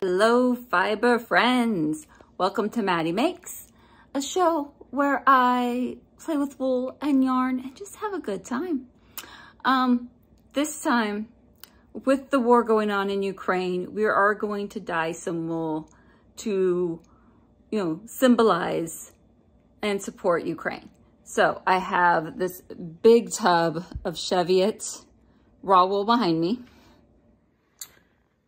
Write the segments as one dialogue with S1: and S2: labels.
S1: Hello, fiber friends. Welcome to Matti Makes, a show where I play with wool and yarn and just have a good time. Um, this time, with the war going on in Ukraine, we are going to dye some wool to, you know, symbolize and support Ukraine. So I have this big tub of Cheviot raw wool behind me.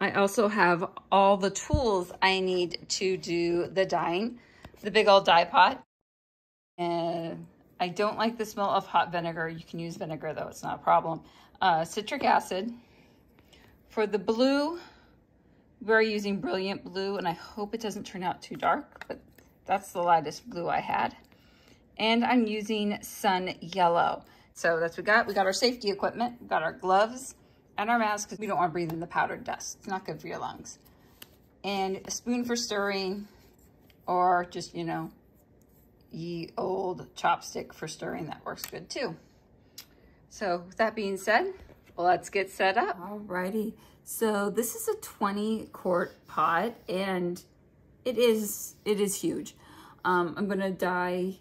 S1: I also have all the tools I need to do the dyeing. The big old dye pot. And I don't like the smell of hot vinegar. You can use vinegar though, it's not a problem. Uh, citric acid. For the blue, we're using Brilliant Blue and I hope it doesn't turn out too dark, but that's the lightest blue I had. And I'm using Sun Yellow. So that's what we got. We got our safety equipment, got our gloves, and our mask because we don't want to breathe in the powdered dust. It's not good for your lungs. And a spoon for stirring or just, you know, ye old chopstick for stirring. That works good too. So with that being said, let's get set up. Alrighty. So this is a 20 quart pot and it is, it is huge. Um, I'm going to dye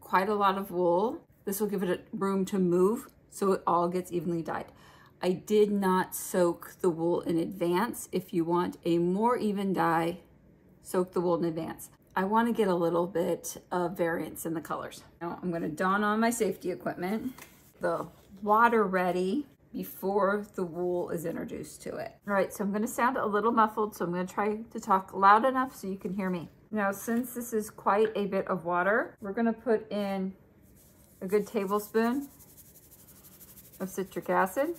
S1: quite a lot of wool. This will give it room to move so it all gets evenly dyed. I did not soak the wool in advance. If you want a more even dye, soak the wool in advance. I want to get a little bit of variance in the colors. Now I'm going to don on my safety equipment, the water ready before the wool is introduced to it. All right, so I'm going to sound a little muffled, so I'm going to try to talk loud enough so you can hear me. Now, since this is quite a bit of water, we're going to put in a good tablespoon of citric acid.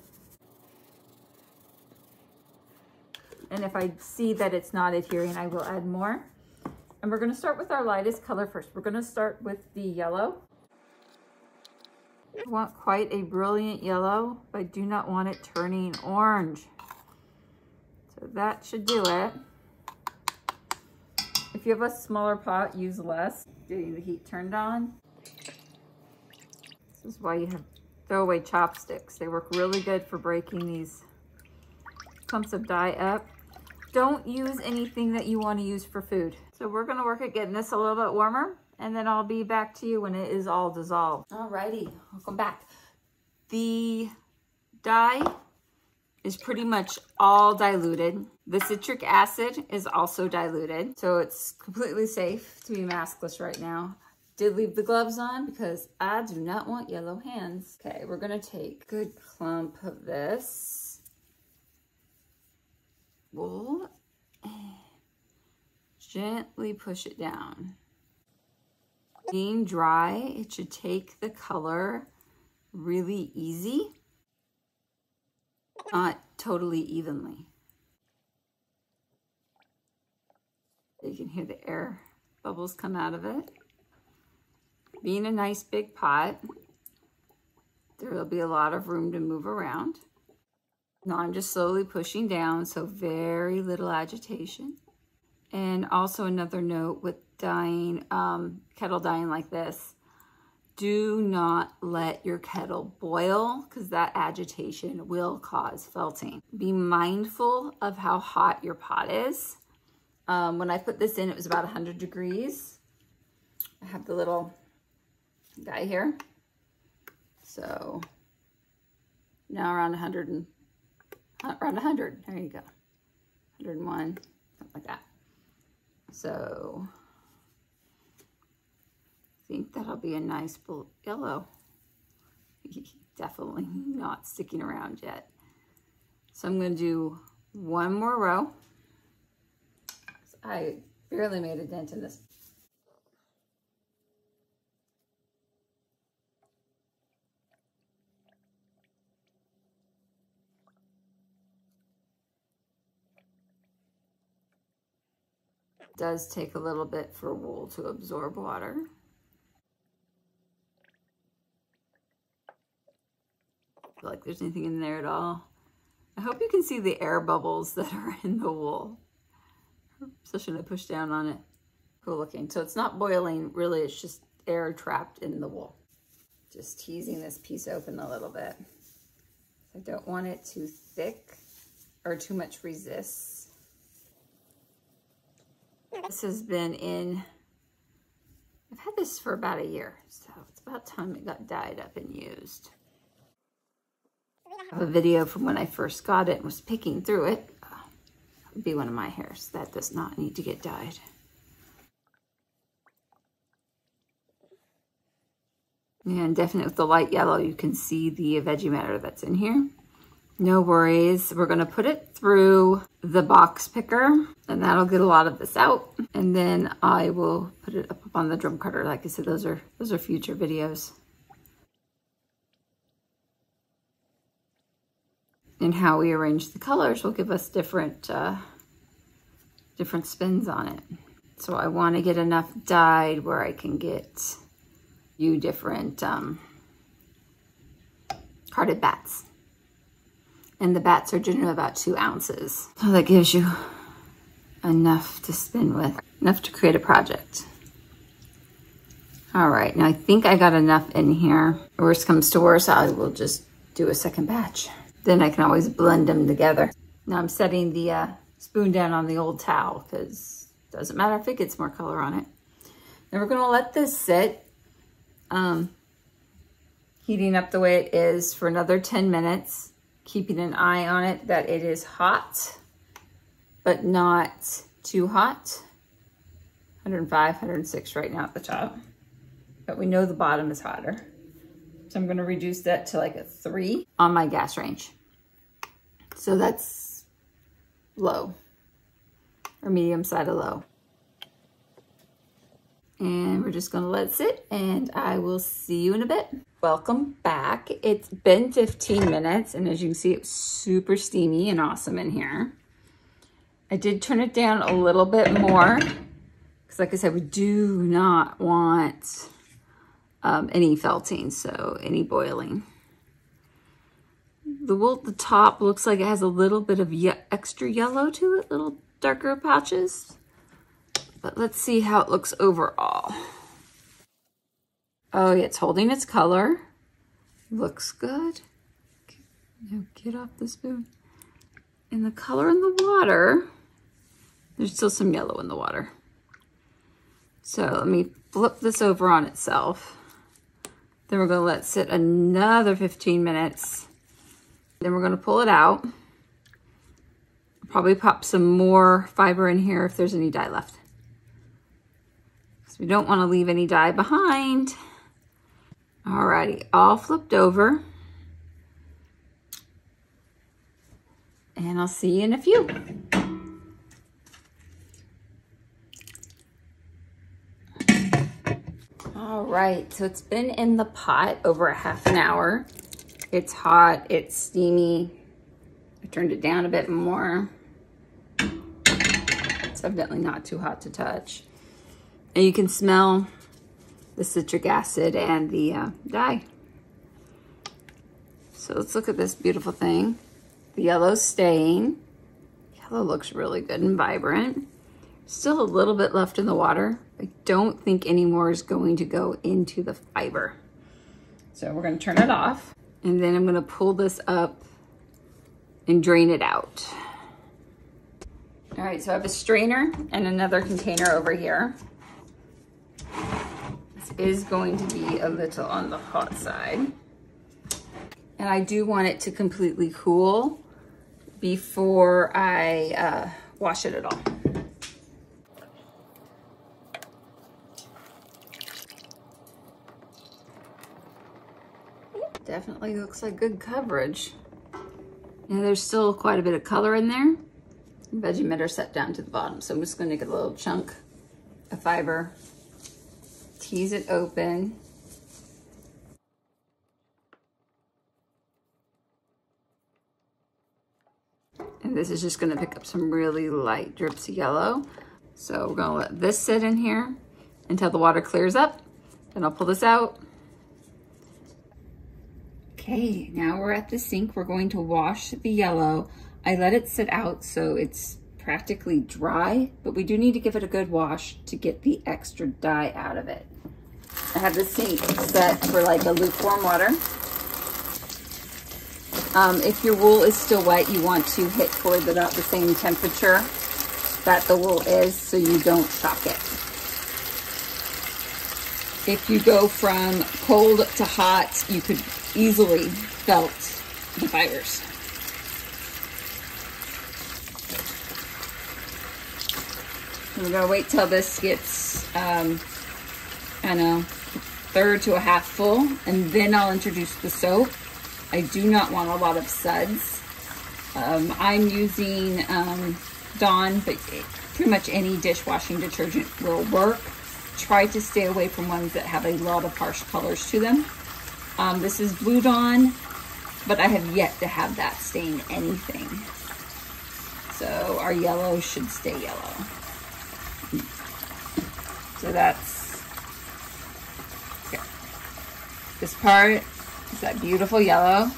S1: And if I see that it's not adhering, I will add more. And we're gonna start with our lightest color first. We're gonna start with the yellow. I want quite a brilliant yellow, but I do not want it turning orange. So that should do it. If you have a smaller pot, use less. Getting the heat turned on. This is why you have throwaway chopsticks. They work really good for breaking these clumps of dye up. Don't use anything that you want to use for food. So we're going to work at getting this a little bit warmer and then I'll be back to you when it is all dissolved. Alrighty, welcome back. The dye is pretty much all diluted. The citric acid is also diluted, so it's completely safe to be maskless right now. Did leave the gloves on because I do not want yellow hands. Okay, we're gonna take a good clump of this wool gently push it down. Being dry, it should take the color really easy, not totally evenly. You can hear the air bubbles come out of it. Being a nice big pot, there will be a lot of room to move around. Now I'm just slowly pushing down, so very little agitation. And also another note with dyeing, um, kettle dyeing like this, do not let your kettle boil because that agitation will cause felting. Be mindful of how hot your pot is. Um, when I put this in, it was about 100 degrees. I have the little guy here. So now around 100 and Uh, around 100. There you go. 101, something like that. So I think that'll be a nice yellow. Definitely not sticking around yet. So I'm going to do one more row. I barely made a dent in this does take a little bit for wool to absorb water. like there's anything in there at all. I hope you can see the air bubbles that are in the wool. Especially when I push down on it. Cool looking. So it's not boiling, really, it's just air trapped in the wool. Just teasing this piece open a little bit. I don't want it too thick or too much resist. This has been in, I've had this for about a year, so it's about time it got dyed up and used. I have a video from when I first got it and was picking through it. Would be one of my hairs. That does not need to get dyed. And definitely with the light yellow, you can see the veggie matter that's in here. No worries. We're going to put it through the box picker and that'll get a lot of this out. And then I will put it up on the drum carder. Like I said, those are, those are future videos. And how we arrange the colors will give us different, uh, different spins on it. So I want to get enough dyed where I can get you different um, carded batts and the batts are generally about two ounces. So that gives you enough to spin with, enough to create a project. All right, now I think I got enough in here. Worst comes to worst, I will just do a second batch. Then I can always blend them together. Now I'm setting the uh, spoon down on the old towel because it doesn't matter if it gets more color on it. Then we're gonna let this sit, um, heating up the way it is for another 10 minutes keeping an eye on it that it is hot, but not too hot. 105, 106 right now at the top. But we know the bottom is hotter. So I'm gonna reduce that to like a three on my gas range. So that's low or medium side of low. And we're just gonna let it sit and I will see you in a bit. Welcome back. It's been 15 minutes and as you can see, it's super steamy and awesome in here. I did turn it down a little bit more because like I said, we do not want um, any felting, so any boiling. The wool at the top looks like it has a little bit of ye extra yellow to it, little darker patches. But let's see how it looks overall. Oh, it's holding its color. Looks good. Now get off the spoon. And the color in the water, there's still some yellow in the water. So let me flip this over on itself. Then we're gonna let sit another 15 minutes. Then we're gonna pull it out. Probably pop some more fiber in here if there's any dye left. Because we don't wanna leave any dye behind. Alrighty, all flipped over. And I'll see you in a few. All right, so it's been in the pot over a half an hour. It's hot, it's steamy. I turned it down a bit more. It's evidently not too hot to touch. And you can smell the citric acid and the uh, dye. So let's look at this beautiful thing. The yellow stain. Yellow looks really good and vibrant. Still a little bit left in the water. I don't think any more is going to go into the fiber. So we're gonna turn it off and then I'm gonna pull this up and drain it out. All right, so I have a strainer and another container over here is going to be a little on the hot side. And I do want it to completely cool before I uh, wash it at all. Definitely looks like good coverage. And there's still quite a bit of color in there. Veggie are set down to the bottom. So I'm just gonna get a little chunk of fiber tease it open. And this is just gonna pick up some really light drips of yellow. So we're gonna let this sit in here until the water clears up. Then I'll pull this out. Okay, now we're at the sink. We're going to wash the yellow. I let it sit out so it's practically dry, but we do need to give it a good wash to get the extra dye out of it. I have the sink set for like a lukewarm water. Um, if your wool is still wet, you want to hit towards about the same temperature that the wool is so you don't shock it. If you go from cold to hot, you could easily felt the fibers. We're gonna wait till this gets, um, I know, third to a half full, and then I'll introduce the soap. I do not want a lot of suds. Um, I'm using um, Dawn, but pretty much any dishwashing detergent will work. Try to stay away from ones that have a lot of harsh colors to them. Um, this is Blue Dawn, but I have yet to have that stain anything. So our yellow should stay yellow. So that's, here. this part is that beautiful yellow.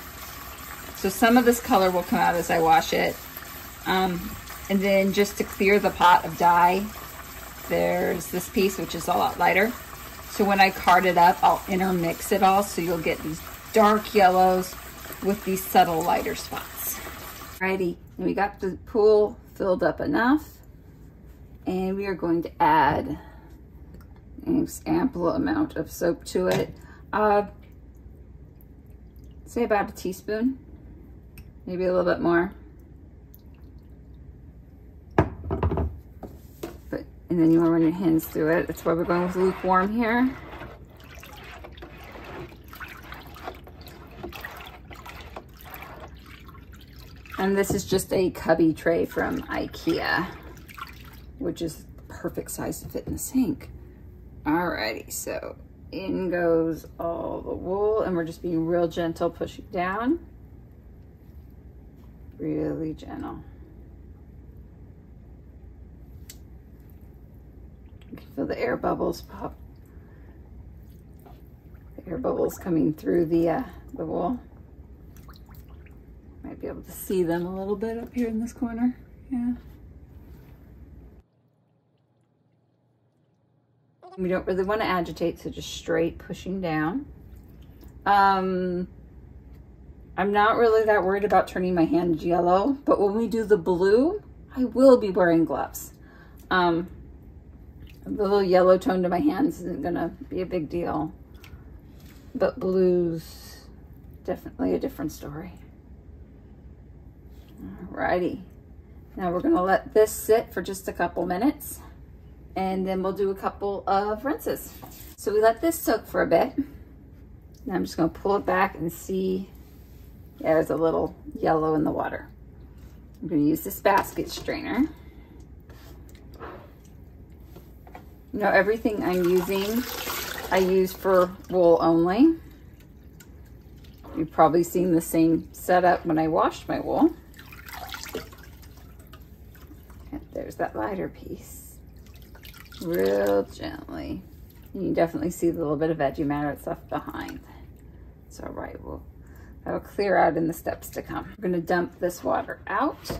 S1: So some of this color will come out as I wash it. Um, and then just to clear the pot of dye, there's this piece, which is a lot lighter. So when I card it up, I'll intermix it all. So you'll get these dark yellows with these subtle lighter spots. Alrighty, we got the pool filled up enough. And we are going to add an ample amount of soap to it. Uh, say about a teaspoon, maybe a little bit more. But, and then you want to run your hands through it. That's why we're going with lukewarm here. And this is just a cubby tray from Ikea, which is perfect size to fit in the sink. Alrighty, so in goes all the wool and we're just being real gentle, pushing down. Really gentle. You can feel the air bubbles pop. The air bubbles coming through the, uh, the wool. Might be able to see them a little bit up here in this corner. Yeah. We don't really want to agitate, so just straight pushing down. Um, I'm not really that worried about turning my hands yellow, but when we do the blue, I will be wearing gloves. Um, the little yellow tone to my hands isn't going to be a big deal, but blues, definitely a different story. Alrighty. Now we're going to let this sit for just a couple minutes and then we'll do a couple of rinses. So we let this soak for a bit. Now I'm just gonna pull it back and see, yeah, there's a little yellow in the water. I'm gonna use this basket strainer. You know, everything I'm using, I use for wool only. You've probably seen the same setup when I washed my wool. And there's that lighter piece real gently. You can definitely see the little bit of veggie matter that's left behind. It's all right, we'll, that'll clear out in the steps to come. We're gonna dump this water out.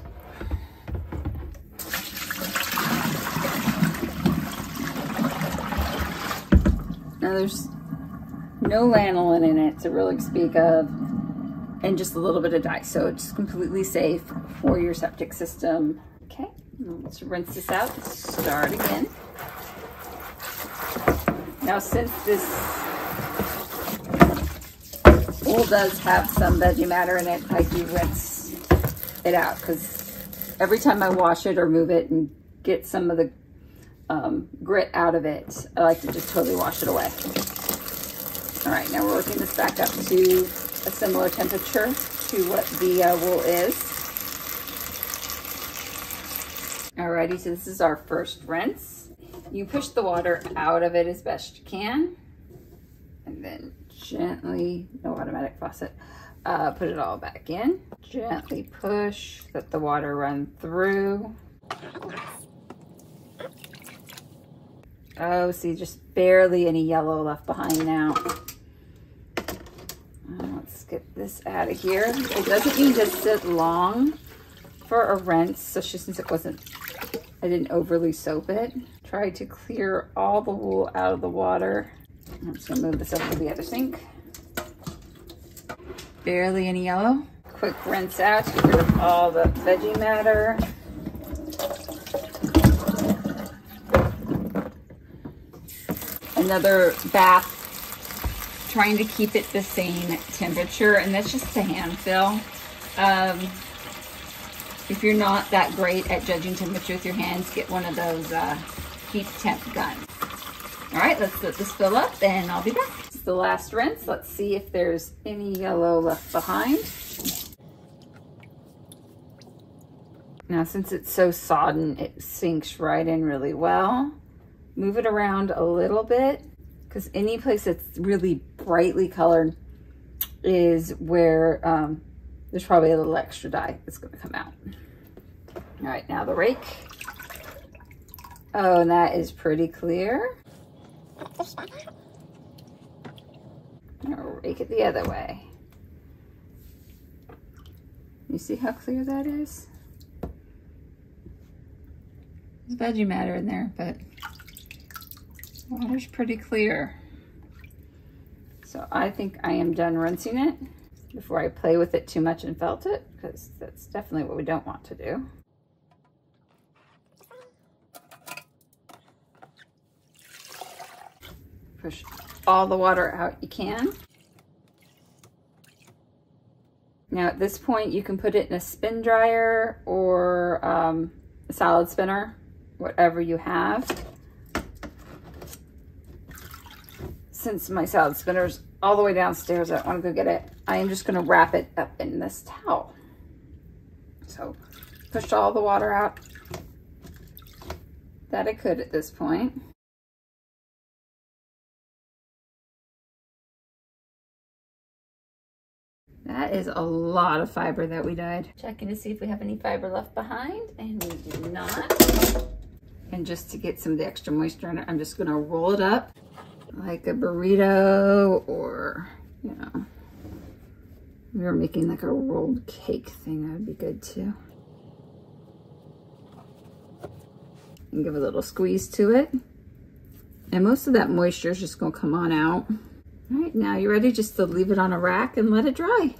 S1: Now there's no lanolin in it to really speak of and just a little bit of dye. So it's completely safe for your septic system. Okay, let's rinse this out, start again. Now since this wool does have some veggie matter in it, I do rinse it out because every time I wash it or move it and get some of the um, grit out of it, I like to just totally wash it away. All right, now we're working this back up to a similar temperature to what the uh, wool is. Alrighty, so this is our first rinse. You push the water out of it as best you can. And then gently, no automatic faucet, uh, put it all back in. Gently push, let the water run through. Oh, see, just barely any yellow left behind now. Uh, let's get this out of here. It doesn't need to sit long for a rinse, especially since it wasn't, I didn't overly soap it. Tried to clear all the wool out of the water. I'm just gonna move this up to the other sink. Barely any yellow. Quick rinse out get rid of all the veggie matter. Another bath trying to keep it the same temperature and that's just a hand fill. Um, if you're not that great at judging temperature with your hands, get one of those uh, heat temp guns. All right, let's let this fill up and I'll be back. It's the last rinse. Let's see if there's any yellow left behind. Now, since it's so sodden, it sinks right in really well. Move it around a little bit because any place that's really brightly colored is where um, there's probably a little extra dye that's gonna come out. All right, now the rake. Oh, and that is pretty clear. Now rake it the other way. You see how clear that is? There's veggie matter in there, but water's pretty clear. So I think I am done rinsing it before I play with it too much and felt it, because that's definitely what we don't want to do. Push all the water out you can. Now at this point you can put it in a spin dryer or um, a salad spinner, whatever you have. Since my salad spinner's all the way downstairs, I don't want to go get it. I am just going to wrap it up in this towel. So pushed all the water out that I could at this point. That is a lot of fiber that we dyed. Checking to see if we have any fiber left behind, and we do not. And just to get some of the extra moisture in it, I'm just gonna roll it up like a burrito or, you know, we were making like a rolled cake thing, that would be good too. And give a little squeeze to it. And most of that moisture is just gonna come on out. All right, now you're ready just to leave it on a rack and let it dry.